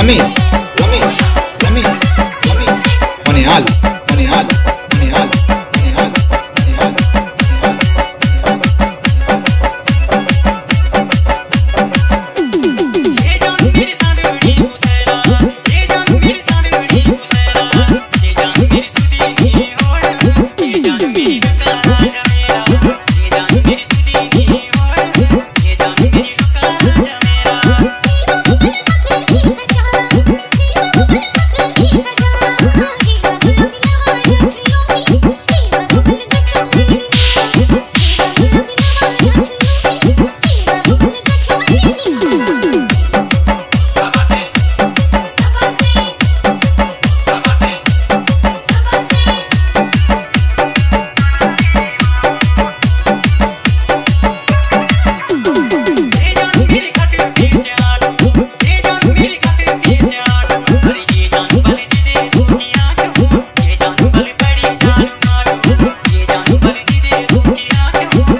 Ramesh, Ramesh. Thank Yeah.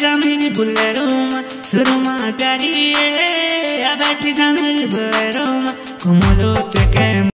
जा मेरी Bolero में सुरमा प्यारी है बैठ जा मेरी बुलेरो में लो